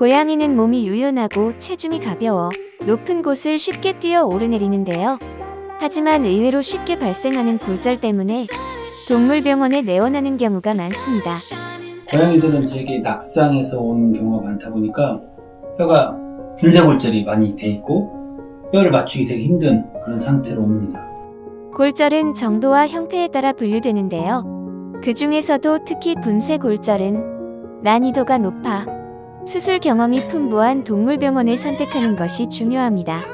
고양이는 몸이 유연하고 체중이 가벼워 높은 곳을 쉽게 뛰어 오르내리는데요. 하지만 의외로 쉽게 발생하는 골절 때문에 동물병원에 내원하는 경우가 많습니다. 고양이들은 되게 낙상에서 오는 경우가 많다 보니까 뼈가 분쇄골절이 많이 돼 있고 뼈를 맞추기 되게 힘든 그런 상태로 옵니다. 골절은 정도와 형태에 따라 분류되는데요. 그 중에서도 특히 분쇄골절은 난이도가 높아 수술 경험이 풍부한 동물병원을 선택하는 것이 중요합니다.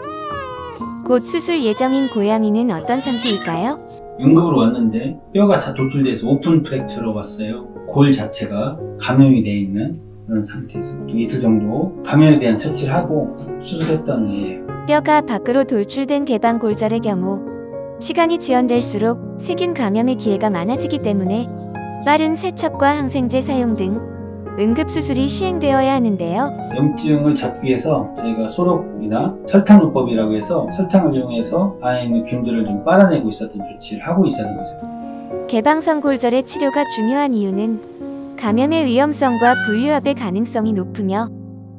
곧 수술 예정인 고양이는 어떤 상태일까요? 응급으로 왔는데 뼈가 다 도출돼서 오픈 프랙처로 왔어요. 골 자체가 감염이 돼 있는 그런 상태에서 또 이틀 정도 감염에 대한 처치를 하고 수술했던 애예요. 뼈가 밖으로 돌출된 개방 골절의 경우 시간이 지연될수록 세균 감염의 기회가 많아지기 때문에 빠른 세척과 항생제 사용 등 응급수술이 시행되어야 하는데요. 염증을 잡기 위해서 저희가 소독이나 설탕요법이라고 해서 설탕을 이용해서 안에 있는 균들을 좀 빨아내고 있었던 조치를 하고 있었던 거죠. 개방성 골절의 치료가 중요한 이유는 감염의 위험성과 분류압의 가능성이 높으며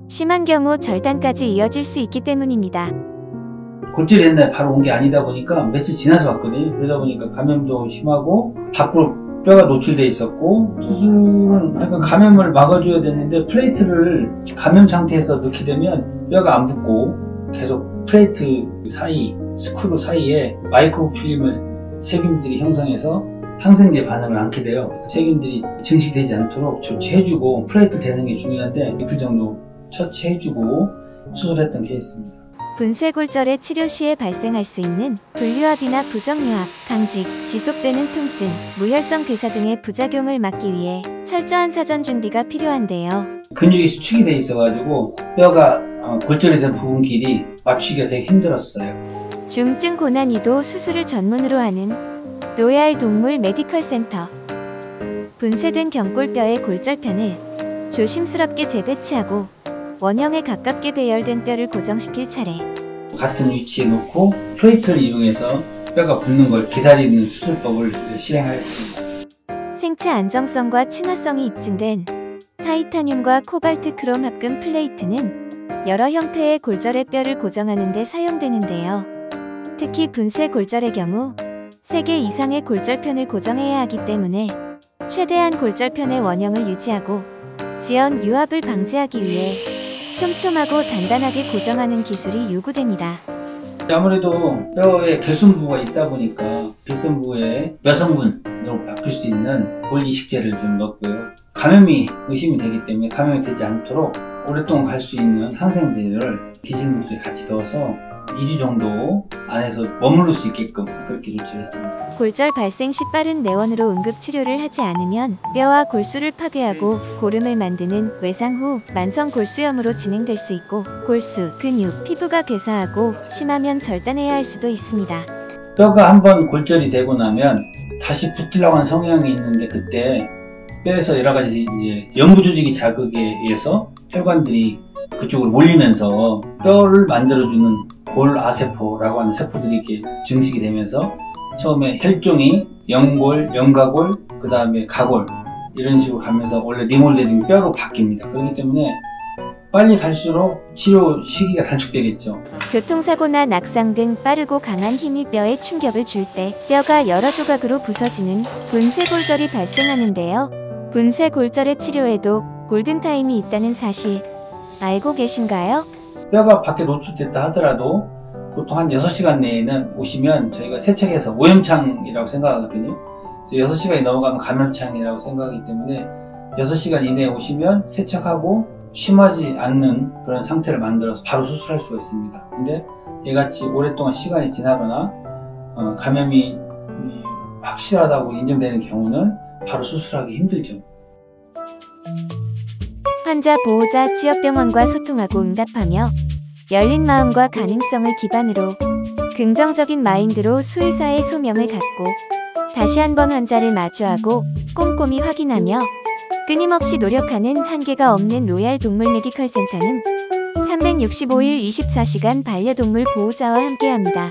심한 경우 절단까지 이어질 수 있기 때문입니다. 골절이 옛날에 바로 온 게 아니다 보니까 며칠 지나서 왔거든요. 그러다 보니까 감염도 심하고 밖으로 뼈가 노출돼 있었고 수술은 그러니까 감염을 막아줘야 되는데 plate를 감염 상태에서 넣게 되면 뼈가 안 붙고 계속 plate 사이 스크루 사이에 biofilm을 세균들이 형성해서 항생제 반응을 않게 돼요. 세균들이 증식되지 않도록 조치해주고 plate 대는 게 중요한데 이틀 정도 처치해주고 수술했던 케이스입니다. 분쇄골절의 치료 시에 발생할 수 있는 불유합이나 부정유합, 강직, 지속되는 통증, 무혈성 괴사 등의 부작용을 막기 위해 철저한 사전 준비가 필요한데요. 근육이 수축이 돼 있어가지고 뼈가 어, 골절이 된 부분 길이 맞추기가 되게 힘들었어요. 중증 고난이도 수술을 전문으로 하는 로얄 동물 메디컬 센터. 분쇄된 경골뼈의 골절편을 조심스럽게 재배치하고 원형에 가깝게 배열된 뼈를 고정시킬 차례. 같은 위치에 놓고 plate를 이용해서 뼈가 붙는 걸 기다리는 수술법을 실행하였습니다. 생체 안정성과 친화성이 입증된 타이타늄과 코발트 크롬 합금 플레이트는 여러 형태의 골절의 뼈를 고정하는 데 사용되는데요. 특히 분쇄 골절의 경우 3개 이상의 골절편을 고정해야 하기 때문에 최대한 골절편의 원형을 유지하고 지연 유합을 방지하기 위해 촘촘하고 단단하게 고정하는 기술이 요구됩니다. 아무래도 뼈에 결손부가 있다 보니까 결손부에 여성분으로 바꿀 수 있는 골 이식제를 좀 넣고요. 감염이 의심이 되기 때문에 감염이 되지 않도록 오랫동안 갈 수 있는 항생제를 기질물질에 같이 넣어서 2주 정도 안에서 머무를 수 있게끔 그렇게 조치를 했습니다. 골절 발생 시 빠른 내원으로 응급 치료를 하지 않으면 뼈와 골수를 파괴하고 고름을 만드는 외상 후 만성 골수염으로 진행될 수 있고 골수, 근육, 피부가 괴사하고 심하면 절단해야 할 수도 있습니다. 뼈가 한번 골절이 되고 나면 다시 붙으려고 하는 성향이 있는데 그때 뼈에서 여러 가지 이제 연부 조직이 자극에 의해서 혈관들이 그쪽으로 몰리면서 뼈를 만들어주는 골 아세포라고 하는 세포들이 이렇게 증식이 되면서 처음에 혈종이 연골, 연가골, 그 다음에 가골 이런 식으로 가면서 원래 리몰레딩 뼈로 바뀝니다. 그렇기 때문에 빨리 갈수록 치료 시기가 단축되겠죠. 교통사고나 낙상 등 빠르고 강한 힘이 뼈에 충격을 줄 때 뼈가 여러 조각으로 부서지는 분쇄골절이 발생하는데요. 분쇄골절의 치료에도 골든타임이 있다는 사실 알고 계신가요? 뼈가 밖에 노출됐다 하더라도 보통 한 6시간 내에는 오시면 저희가 세척해서 오염창이라고 생각하거든요. 그래서 6시간이 넘어가면 감염창이라고 생각하기 때문에 6시간 이내에 오시면 세척하고 심하지 않는 그런 상태를 만들어서 바로 수술할 수가 있습니다. 근데 얘같이 오랫동안 시간이 지나거나 어, 감염이 음, 확실하다고 인정되는 경우는 바로 수술하기 힘들죠. 환자 보호자 지역병원과 소통하고 응답하며 열린 마음과 가능성을 기반으로 긍정적인 마인드로 수의사의 소명을 갖고 다시 한번 환자를 마주하고 꼼꼼히 확인하며 끊임없이 노력하는 한계가 없는 로얄 동물 메디컬 센터는 365일 24시간 반려동물 보호자와 함께합니다.